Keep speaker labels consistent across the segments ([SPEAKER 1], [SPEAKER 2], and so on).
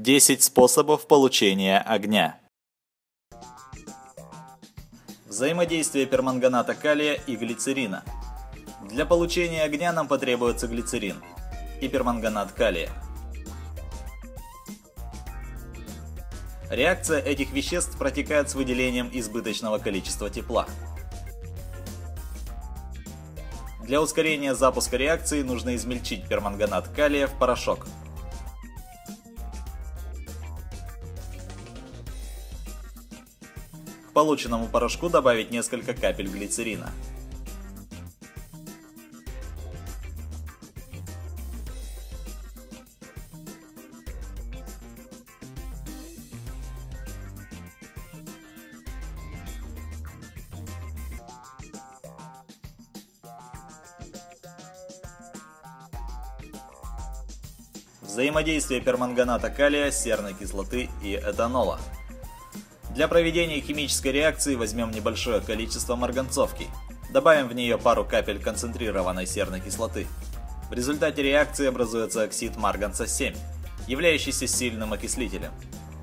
[SPEAKER 1] 10 способов получения огня. Взаимодействие перманганата калия и глицерина. Для получения огня нам потребуется глицерин и перманганат калия. Реакция этих веществ протекает с выделением избыточного количества тепла. Для ускорения запуска реакции нужно измельчить перманганат калия в порошок. Полученному порошку добавить несколько капель глицерина. Взаимодействие перманганата калия, серной кислоты и этанола. Для проведения химической реакции возьмем небольшое количество марганцовки. Добавим в нее пару капель концентрированной серной кислоты. В результате реакции образуется оксид марганца-7, являющийся сильным окислителем.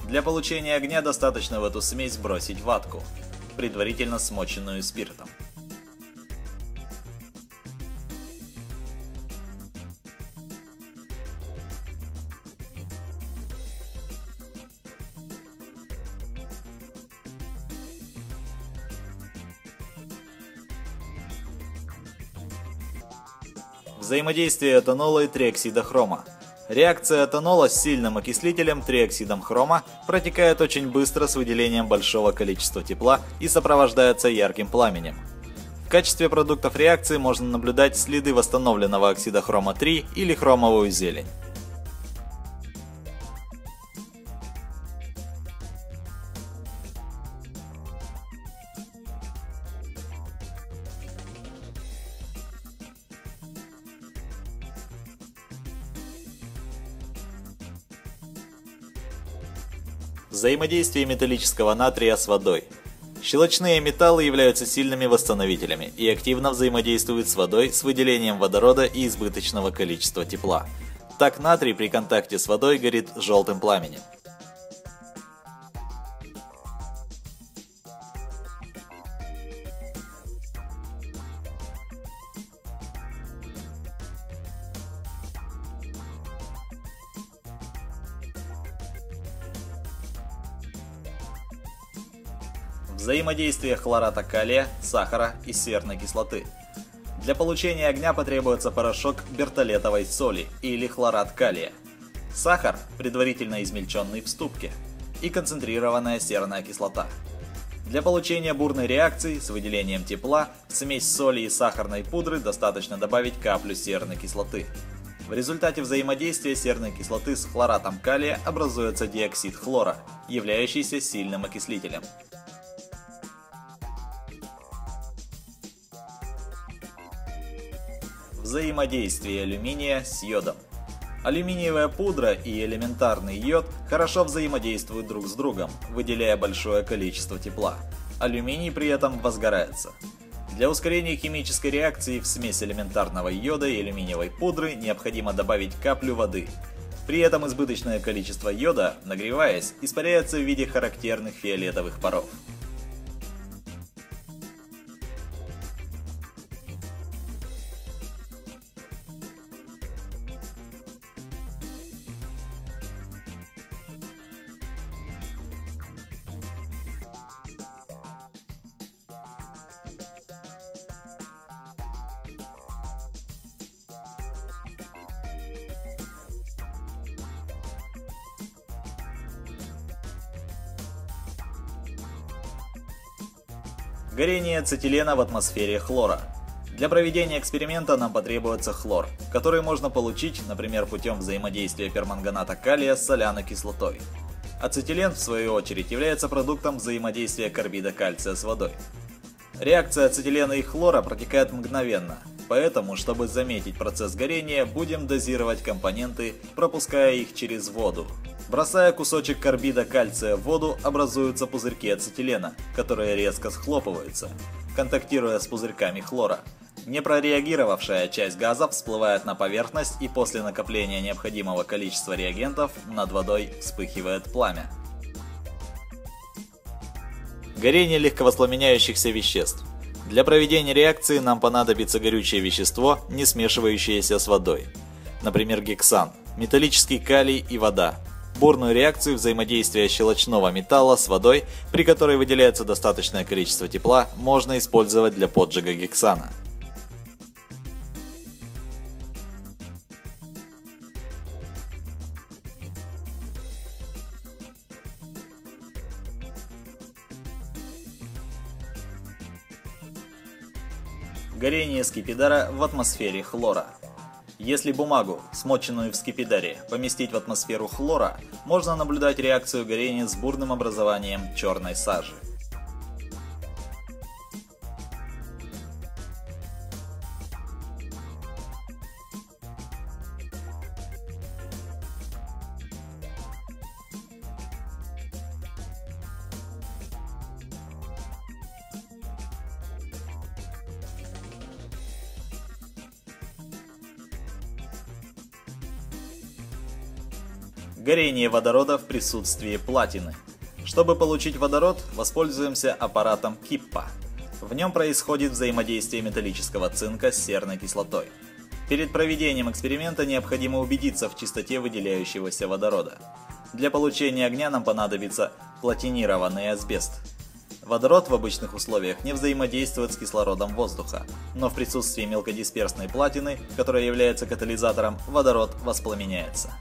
[SPEAKER 1] Для получения огня достаточно в эту смесь бросить ватку, предварительно смоченную спиртом. Взаимодействие этанола и триоксида хрома. Реакция этанола с сильным окислителем триоксидом хрома протекает очень быстро с выделением большого количества тепла и сопровождается ярким пламенем. В качестве продуктов реакции можно наблюдать следы восстановленного оксида хрома 3 или хромовую зелень. Взаимодействие металлического натрия с водой. Щелочные металлы являются сильными восстановителями и активно взаимодействуют с водой с выделением водорода и избыточного количества тепла. Так натрий при контакте с водой горит желтым пламенем. Взаимодействие хлората калия, сахара и серной кислоты. Для получения огня потребуется порошок бертолетовой соли или хлорат калия, сахар, предварительно измельченный в ступке, и концентрированная серная кислота. Для получения бурной реакции с выделением тепла в смесь соли и сахарной пудры достаточно добавить каплю серной кислоты. В результате взаимодействия серной кислоты с хлоратом калия образуется диоксид хлора, являющийся сильным окислителем. Взаимодействие алюминия с йодом. Алюминиевая пудра и элементарный йод хорошо взаимодействуют друг с другом, выделяя большое количество тепла. Алюминий при этом возгорается. Для ускорения химической реакции в смесь элементарного йода и алюминиевой пудры необходимо добавить каплю воды. При этом избыточное количество йода, нагреваясь, испаряется в виде характерных фиолетовых паров. Горение ацетилена в атмосфере хлора. Для проведения эксперимента нам потребуется хлор, который можно получить, например, путем взаимодействия перманганата калия с соляной кислотой. Ацетилен, в свою очередь, является продуктом взаимодействия карбида кальция с водой. Реакция ацетилена и хлора протекает мгновенно, поэтому, чтобы заметить процесс горения, будем дозировать компоненты, пропуская их через воду. Бросая кусочек карбида кальция в воду, образуются пузырьки ацетилена, которые резко схлопываются, контактируя с пузырьками хлора. Непрореагировавшая часть газа всплывает на поверхность и после накопления необходимого количества реагентов над водой вспыхивает пламя. Горение легковоспламеняющихся веществ. Для проведения реакции нам понадобится горючее вещество, не смешивающееся с водой. Например, гексан, металлический калий и вода. Бурную реакцию взаимодействия щелочного металла с водой, при которой выделяется достаточное количество тепла, можно использовать для поджига гексана. Горение скипидара в атмосфере хлора. Если бумагу, смоченную в скипидаре, поместить в атмосферу хлора, можно наблюдать реакцию горения с бурным образованием черной сажи. Горение водорода в присутствии платины. Чтобы получить водород, воспользуемся аппаратом Киппа. В нем происходит взаимодействие металлического цинка с серной кислотой. Перед проведением эксперимента необходимо убедиться в чистоте выделяющегося водорода. Для получения огня нам понадобится платинированный асбест. Водород в обычных условиях не взаимодействует с кислородом воздуха, но в присутствии мелкодисперсной платины, которая является катализатором, водород воспламеняется.